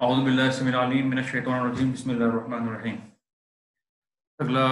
अज़बिल्लाशैतरजीम अगला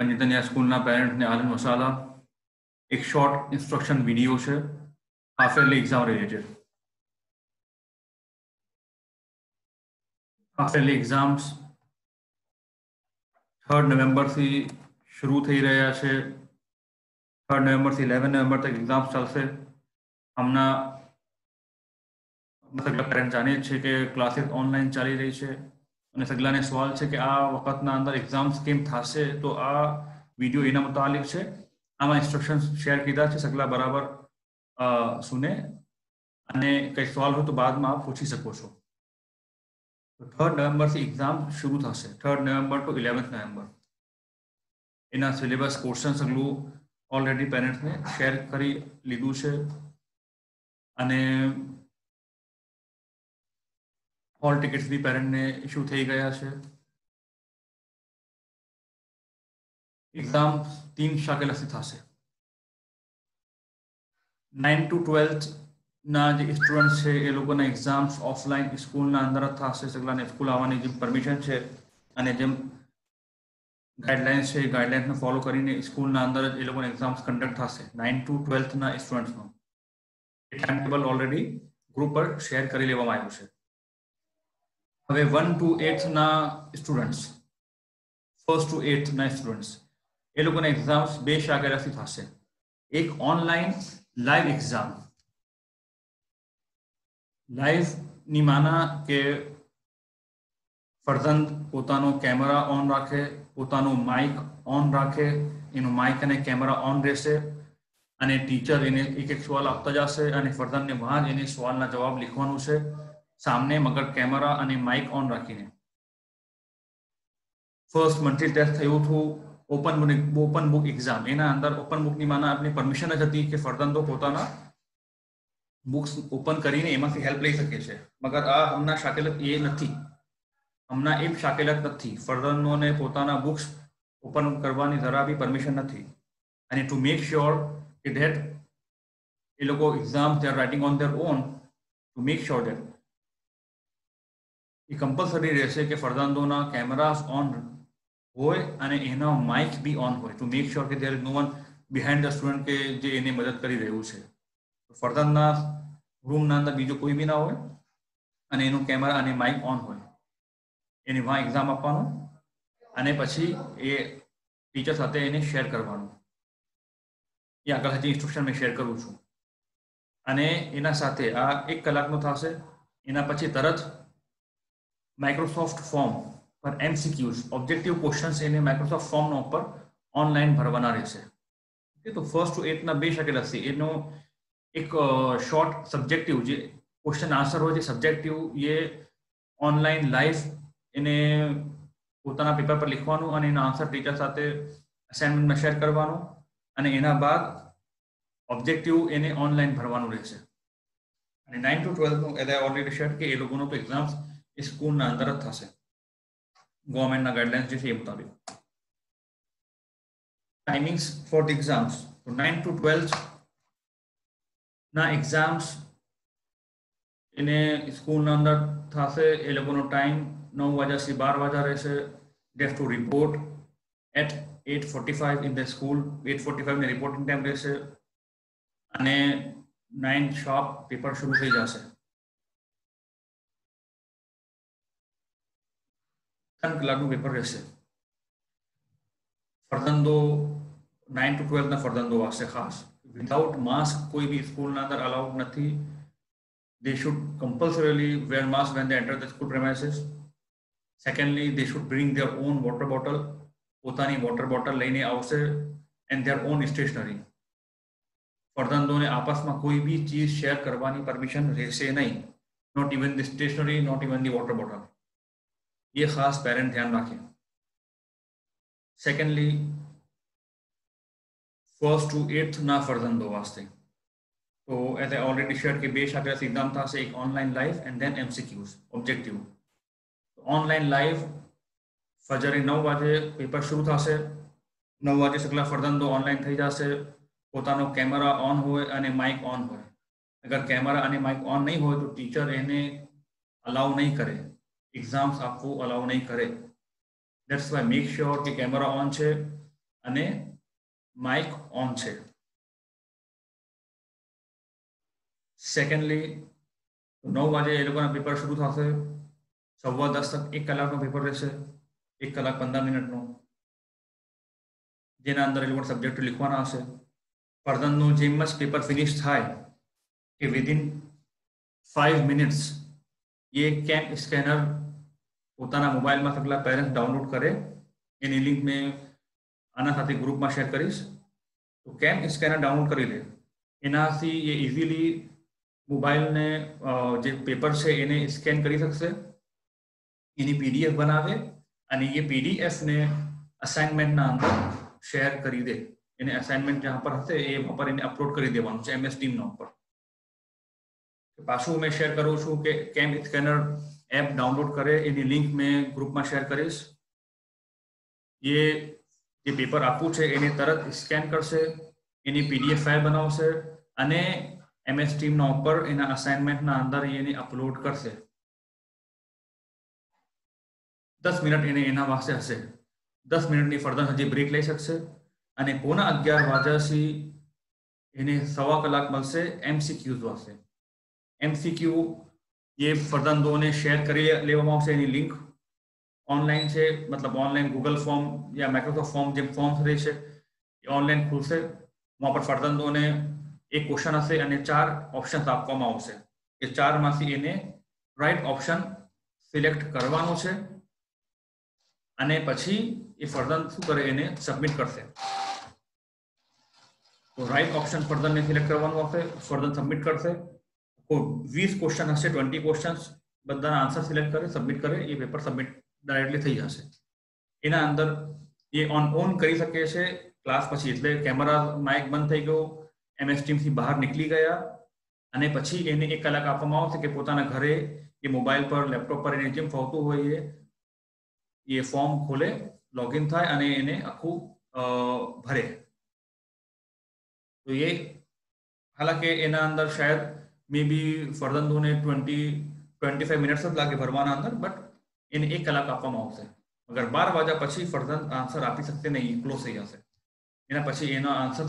पंजतनिया સ્કૂલના પેરેન્ટ્સને આલમ મસાલા એક શોર્ટ ઇન્સ્ટ્રક્શન વિડીયો છે half yearly exam related half yearly exams third નવેમ્બરથી શરૂ થઈ રહ્યા છે થર્ડ નવેમ્બરથી ઇલેવન નવેમ્બર તક એક્ઝામ્સ ચાલશે હમણાં સગલા પેરેન્ટ જાણીએ છીએ કે ક્લાસીસ ઓનલાઈન ચાલી રહી છે અને સગલાને સવાલ છે કે આ વખતના અંદર એક્ઝામ્સ કેમ થશે, તો આ વીડિયો એના મુતાલિક છે. આમાં ઇન્સ્ટ્રક્શન શેર કીધા છે સગલા બરાબર સુને. અને કંઈ સવાલ હોય તો બાદમાં આપ પૂછી શકો છો. થર્ડ નવેમ્બરથી એક્ઝામ શરૂ થશે. Third November two eleventh November. એના સિલેબસ ક્વેશ્ચન સગલું ઓલરેડી પેરેન્ટ્સને શેર કરી લીધું છે. અને હોલ ટિકિટ્સ બી પેરેન્ટને ઇશ્યુ થઈ ગયા છે. એક્ઝામ તીન શાકેલથી થશે નાઇન ટુ ટ્વેલ્થ ના જે સ્ટુડન્ટ છે એ લોકોના એક્ઝામ્સ ઓફલાઈન સ્કૂલના અંદર જ થશે સગલાને સ્કૂલ આવવાની જે પરમિશન છે અને જેમ ગાઈડલાઇન્સ છે ગાઈડલાઇન્સને ફોલો કરીને સ્કૂલના અંદર જ એ લોકોને એક્ઝામ્સ કન્ડક્ટ થશે નાઇન ટુ ટ્વેલ્થના સ્ટુડન્ટ્સનો એ ટાઈમ ટેબલ ઓલરેડી ગ્રુપ પર શેર કરી લેવામાં આવ્યું છે હવે one two એથના students first two એથના students એ લોકોના એક્ઝામ્સ બે શાખાથી થશે એક ઓનલાઈન લાઈવ એક્ઝામ લાઈવની માના કે ફરજંદ પોતાનો કેમેરા ઓન રાખે પોતાનું માઇક ઓન રાખે એનું માઇક અને કેમેરા ઓન રહેશે અને ટીચર એને એક એક સવાલ આપતા જશે અને ફરજંદને વહાં જ એને સવાલના જવાબ લીખવાનું છે સામને મગર કેમેરા અને માઇક ઓન રાખીને ફર્સ્ટ મંથલી ટેસ્ટ થયું હતું ઓપન ઓપન બુક એક્ઝામ એના અંદર ઓપન બુકની માના આપની પરમિશન જ હતી કે ફરજંદો પોતાના બુક્સ ઓપન કરીને એમાંથી હેલ્પ લઈ શકે છે મગર આ હમણાં શાકેલત એ નથી હમણાં એ શાકેલત નથી ફરજંદોને પોતાના બુક્સ ઓપન કરવાની જરા બી પરમિશન નથી અને ટુ મેક શ્યોર કે ધેટ એ લોકો exam they are writing on their own to make sure that A compulsory રહેશે કે ફરદાંદોના કેમેરાસ ઓન હોય અને એના માઇક બી ઓન હોય. ટુ મેક શ્યોર કે there is no one behind the student કે જે એને મદદ કરી રહ્યું છે. ફરદાંદના રૂમના અંદર બીજો કોઈ બી ના હોય અને એનું કેમેરા અને માઇક ઓન હોય. એની વાં એક્ઝામ આપવાનું અને પછી એ ટીચર સાથે એને શેર કરવાનું. એ આગળ હજી ઇન્સ્ટ્રક્શન મેં શેર કરું છું. અને એના સાથે આ એક કલાકનું થશે. એના પછી તરત માઇક્રોસોફ્ટ ફોર્મ પર એમસીક્યુઝ ઓબ્જેક્ટિવ ક્વેશ્ચન્સ એને માઇક્રોસોફ્ટ ફોર્મનો ઉપર ઓનલાઈન ભરવાના રહેશે. ઓકે તો ફર્સ્ટ ટુ એટના બે શકેલ હશે એનો એક શોર્ટ સબ્જેક્ટિવ જે ક્વેશ્ચન આન્સર હોય છે સબ્જેક્ટિવ એ ઓનલાઈન લાઈવ એને પોતાના પેપર પર લખવાનું અને એના આન્સર ટીચર સાથે અસાઇનમેન્ટમાં શેર કરવાનું અને એના બાદ ઓબ્જેક્ટિવ એને ઓનલાઈન ભરવાનું રહેશે. અને નાઇન ટુ ટ્વેલ્થનું એટલે ઓલરેડી શેર કે એ લોકોનું તો એક્ઝામ્સ સ્કૂલના અંદર જ થશે ગવર્મેન્ટના ગાઈડલાઇન્સ જે છે એ મુતાબિક ટાઈમિંગ્સ ફોર ધ એક્ઝામ્સ તો નાઇન ટુ ટ્વેલ્થ ના એક્ઝામ્સ એને સ્કૂલના અંદર થશે એ લોકોનો ટાઈમ નવ વાગ્યાથી બાર વાગ્યા રહેશે deaf to report at eight forty five in the school at forty ફાઈવને reporting time રહેશે અને નાઇન શોપ પેપર શરૂ થઈ જશે ત્રણ કલાકનું પેપર રહેશે ફરદંદો નાઇન ટુ ટ્વેલ્થના ફરદંદો આવશે ખાસ વિધાઉટ માસ્ક કોઈ બી સ્કૂલના અંદર અલાઉડ નથી they should compulsorily wear mask when they enter the school premises secondly they should bring their own water bottle પોતાની વોટર બોટલ લઈને આવશે એન્ડ દેર ઓન સ્ટેશનરી ફરદંદોને આપસમાં કોઈ બી ચીજ શેર કરવાની પરમિશન રહેશે નહીં not even the stationery not even the water bottle ये खास पेरेंट ध्यान रखें सेकेंडली फर्स्ट टू एट्थ ना फर्जंदो वास्ते तो एज ए ऑलरेडी शेयर के बेश अगर एग्जाम था से एक online live and then MCQs objective online live ફજરે નવ વાગે પેપર શરૂ થશે નવ વાગે સગલા ફરદંદો ઓનલાઈન થઈ જશે પોતાનો કેમેરા ઓન હોય અને માઇક ઓન હોય અગર કેમેરા અને માઇક ઓન નહીં હોય તો ટીચર એને અલાઉ નહીં કરે એક્ઝામ્સ આપવું અલાઉ નહીં કરે દેટ્સ વાય મેક શ્યોર કે કેમેરા ઓન છે અને માઇક ઓન છે સેકન્ડલી નવ વાગે એ લોકોના પેપર શરૂ થશે સવા દસ તક એક કલાકનો પેપર રહેશે એક કલાક પંદર મિનિટનો જેના અંદર એ લોકો સબ્જેક્ટ લીખવાના હશે ફર્ધરનું જેમ જ પેપર ફિનિશ થાય કે વિધિન ફાઈવ મિનિટ્સ એ કેમ સ્કેનર પોતાના મોબાઈલમાં સગલા પેરેન્ટ્સ ડાઉનલોડ કરે, એની લિંક મેં આના સાથે ગ્રુપમાં શેર કરીશ. તો કેમ સ્કેનર ડાઉનલોડ કરી લે. એનાથી એ ઇઝીલી મોબાઈલને જે પેપર છે એને સ્કેન કરી શકશે. એની પીડીએફ બનાવે અને એ પીડીએફને અસાઇનમેન્ટના અંદર શેર કરી દે. એને અસાઇનમેન્ટ જ્યાં પર હશે એ પર એને અપલોડ કરી દેવાનું છે એમએસ ટીમના ઉપર. પાછું મેં શેર કરું છું કે કેમ સ્કેનર એપ ડાઉનલોડ કરે, એની લિંક મેં ગ્રુપમાં શેર કરીશ. એ જે પેપર આપવું છે, એને તરત સ્કેન કરશે, એની પીડીએફ ફાઇલ બનાવશે અને એમએસ ટીમના ઉપર એના અસાઇનમેન્ટના અંદર એને અપલોડ કરશે. દસ મિનિટ એને એના પાસે હશે. દસ મિનિટની ફર્ધર હજી બ્રેક લઈ શકશે અને કોના અગિયાર વાગ્યાથી એને સવા કલાક મળશે એમસીક્યુઝ વાસ્તે એમસીક્યુ ये फर्दन दो ने शेयर करी ले से लिंक ऑनलाइन से मतलब ऑनलाइन गूगल फॉर्म या माइक्रोसॉफ्ट फॉर्म जिम फॉर्म से रहे ऑनलाइन खुल से। वहाँ पर फर्दन दो ने एक क्वेश्चन हसे अने चार ऑप्शन आपको चार मासी राइट ऑप्शन सिलेक्ट करवा पी ए फर्दन शू करे सबमिट कर तो राइट ऑप्शन फर्दन ने सिलेक्ट करवा फर्दन सबमिट करते। વીસ ક્વેશ્ચન હશે ટ્વેન્ટી ક્વેશ્ચન બધાના આન્સર સિલેક્ટ કરે સબમિટ કરે એ પેપર સબમિટ ડાયરેક્ટલી થઈ જશે એના અંદર એ ઓન ઓન કરી શકે છે ક્લાસ પછી એટલે કેમેરા માઇક બંધ થઈ ગયો એમએસ ટીમથી બહાર નીકળી ગયા અને પછી એને એક કલાક આપવામાં આવશે કે પોતાના ઘરે એ મોબાઈલ પર લેપટોપ પર એને જેમ ફાવતું હોય એ ફોર્મ ખોલે લોગિન થાય અને એને આખું ભરે તો એ હાલાકી એના અંદર શાયદ મે બી ફરદંદોને ટ્વેન્ટી ટ્વેન્ટી ફાઈવ મિનિટ્સ જ લાગે ભરવાના અંદર બટ એને એક કલાક આપવામાં આવશે અગર બાર વાગ્યા પછી ફરદંદ આન્સર આપી શકશે નહીં ક્લોઝ થઈ જશે એના પછી એનો આન્સર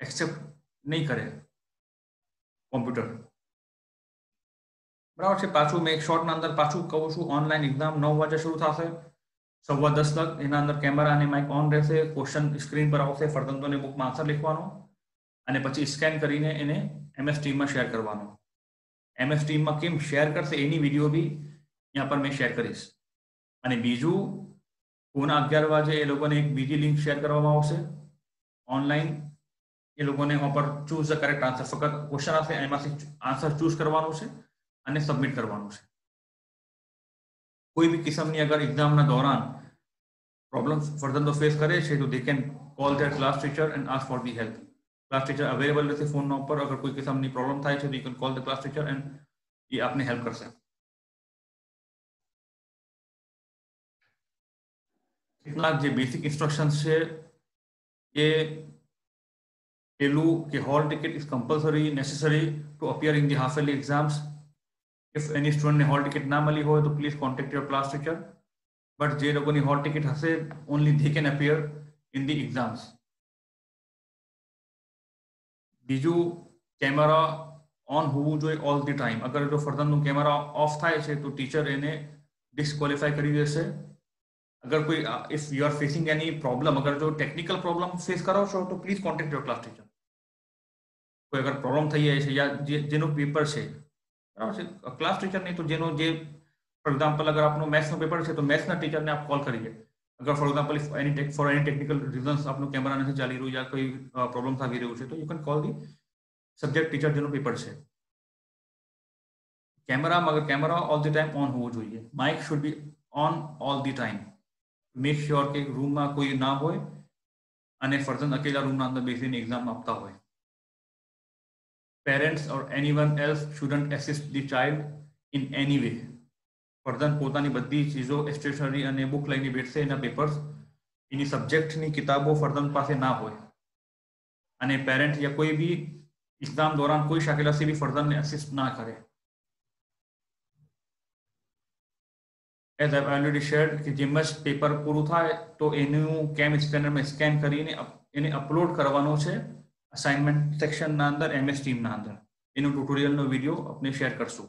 એક્સેપ્ટ નહીં કરે કોમ્પ્યુટર બરાબર છે પાછું મેં એક શોર્ટના અંદર પાછું કહું છું ઓનલાઈન એક્ઝામ નવ વાગે શરૂ થશે સવા દસ તક એના અંદર કેમેરા અને માઇક ઓન રહેશે ક્વેશ્ચન સ્ક્રીન પર આવશે ફરદંતોને બુકમાં આન્સર લખવાનો અને પછી સ્કેન કરીને એને એમએસ ટીમમાં શેર કરવાનો એમએસ ટીમમાં કેમ શેર કરશે એની વિડીયો બી ત્યાં પર મેં શેર કરીશ અને બીજું પૂના અગિયાર વાગે એ લોકોને એક બીજી લિંક શેર કરવામાં આવશે ઓનલાઈન એ લોકોને પર ચૂઝ ધ કરેક્ટ આન્સર ફક્ત ક્વેશ્ચન આવશે એમાંથી આન્સર ચૂઝ કરવાનું છે અને સબમિટ કરવાનું છે કોઈ બી કિસ્મની અગર એક્ઝામના દોરાન પ્રોબ્લેમ ફર્ધર ફેસ કરે છે તો they can call their class teacher and ask for the help class teacher available રહેશે ફોનના ઉપર અગર કોઈ કિસ્મની પ્રોબ્લેમ થાય છે તો you can call the class teacher and એ આપને હેલ્પ કરશે કેટલાક જે બેસિક ઇન્સ્ટ્રક્શન્સ છે એ પેલું કે hall ticket is compulsory necessary to appear in the half yearly exams if any સ્ટુડન્ટને હોલ ટિકિટ ના મળી હોય તો please contact your class teacher but જે લોકોની હોલ ટિકિટ હશે only they can appear in the exams બીજું camera on હોવું જોઈએ ઓલ ધી ટાઈમ અગર જો ફર્ધરનું કેમેરા ઓફ થાય છે તો ટીચર એને ડિસ્ક્વોલિફાય કરી દેશે અગર કોઈ if you are facing any problem અગર જો ટેકનિકલ પ્રોબ્લમ ફેસ કરો છો તો please contact your class teacher કોઈ અગર પ્રોબ્લમ થઈ જાય છે યા જેનું પેપર છે બરાબર છે ક્લાસ ટીચર નહીં તો જેનો જે ફોર એક્ઝામ્પલ અગર આપનું મેથ્સનો પેપર છે તો મેથ્સના ટીચરને આપ કોલ કરીએ અગર for example any for any technical reasons આપનું કેમેરા નથી ચાલી રહ્યું યા કોઈ પ્રોબ્લેમ આવી રહ્યું છે તો you can call the subject teacher જેનું પેપર છે કેમેરામાં અગર camera all the time on હોવું જોઈએ mic should be on all the time make sure કે રૂમમાં કોઈ ના હોય અને ફર્ધન અકેલા રૂમના અંદર બેસીને એક્ઝામ આપતા હોય parents or anyone else shouldn't assist the child in any way ફર્ધન પોતાની બધી ચીજો સ્ટેશનરી અને બુક લઈને બેઠશે એના પેપર્સ એની સબ્જેક્ટની કિતાબો ફર્ધન પાસે ના હોય અને પેરેન્ટ યા કોઈ બી એક્ઝામ દોરાન કોઈ શાકિલા સી બી ફર્ધરને અસિસ્ટ ના કરે એઝ આઈ ઓલરેડી શેર્ડ કે જેમ જ પેપર પૂરું થાય તો એનું કેમ સ્કેનરમાં સ્કેન કરીને એને અપલોડ કરવાનો છે અસાઇનમેન્ટ સેક્શનના અંદર એમએસ ટીમના અંદર એનું ટ્યુટોરિયલનો વિડીયો આપણે શેર કરશું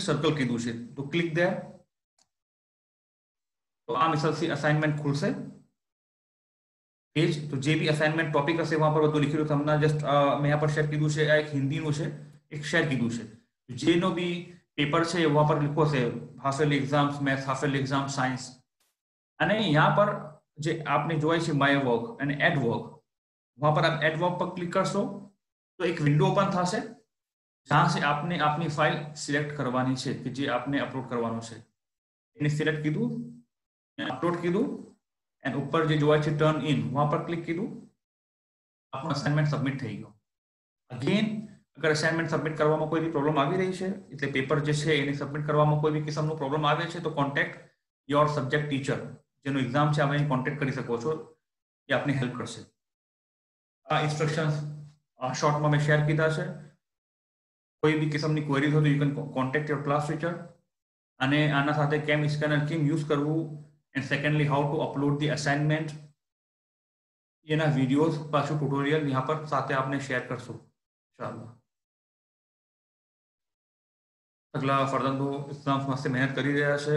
सर्कल की दूसरे। तो क्लिक दे तो आम एसएलसी असाइनमेंट खुल से। तो जे भी असाइनमेंट टॉपिक से वहाँ पर तो लिखी रहो हमने जस्ट आ, मैं यहाँ पर शेयर की दूसरे एक हिंदी नो से एक शेयर की दूसरे। तो जे नो भी पेपर से वहाँ पर लिखो से हासिल एग्ज़ाम्स मैथ हासिल एग्ज़ाम साइंस अने यहाँ पर जे आपने जो है my work and add work वहाँ पर आप एड वर्क पर क्लिक कर सो। तो एक विंडो ओपन था से जहाँ से आपने अपनी फ़ाइल सिलेक्ट करवानी है, कि जी आपने अपलोड करवानो से सिलेक्ट की दो अपलोड की दो एंड ऊपर जो है टर्न इन वहाँ पर क्लिक की दो अपना असाइनमेंट सबमिट थी गए। अगेन अगर असाइनमेंट सबमिट कर कोई भी प्रॉब्लम आ रही है એટલે પેપર જે છે એને સબમિટ કરવામાં કોઈ ભી કિસમનો પ્રોબ્લેમ આવે છે તો કોન્ટેક્ટ યોર સબ્જેક્ટ ટીચર જેનો एग्ज़ाम છે આપણે કોન્ટેક્ટ કરી શકો છો એ આપની હેલ્પ કરશે આ ઇન્સ્ટ્રક્શન્સ શોર્ટમાં મેં શેર કીધા કોઈ બી કિસ્મની ક્વેરીઝ હોય તો you can contact your class teacher અને આના સાથે કેમ સ્કેનર કેમ યુઝ કરવું and secondly how to upload the assignment એના વિડીયોઝ પાછું ટ્યુટોરિયલ यहाँ પર સાથે આપને શેર કરશું ઇન્શાલ્લાહ અગલા ફરદંદો ઇસ્લામ મસ્તે મહેનત કરી રહ્યા છે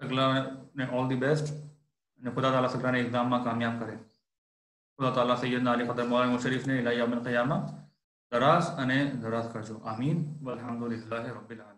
અગલાને ઓલ ધી બેસ્ટ અને ખુદા તાલા સગરાને એક્ઝામમાં કામયાબ કરે ખુદા તાલા સૈયદના અલી ખદર મૌલાના શરીફને ઇલાહી અમન કયામા દરાસ અને દરાસ કરજો. આમીન. અલહમદુલિલ્લાહ રબિલ આલમીન.